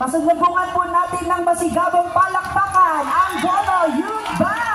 Pasalubungan po natin ng masigabong palakpakan ang Golo Youth Band!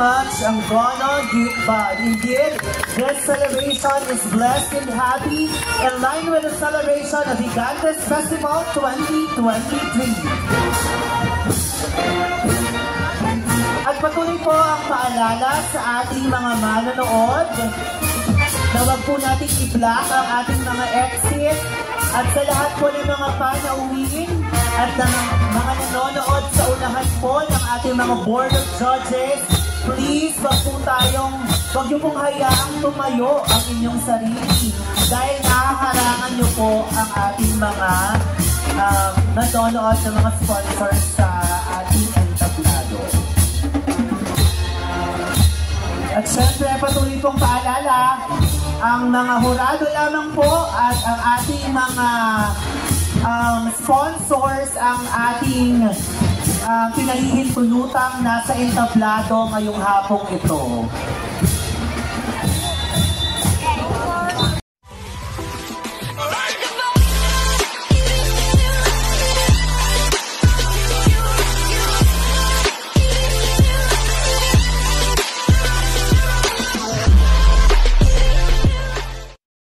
Much, ang Gono Youth Band. Indeed, this celebration is blessed and happy in line with the celebration of Gigantes Festival 2023. At patuloy po ang paalala sa ating mga manonood na wag po nating i-block ang ating mga exit at sa lahat po ng mga panauwiin at ng mga nanonood sa unahan po ng ating mga board of judges, please wag po tayong, wag niyo pong hayaang tumayo ang inyong sarili dahil nakaharangan niyo po ang ating mga um, nanonood ng mga sponsors sa ating entablado. At syempre, patuloy pong paalala, ang mga hurado lamang po at ang ating mga um, sponsors ang ating uh, pinahihintulutang nasa entablado ngayong hapong ito.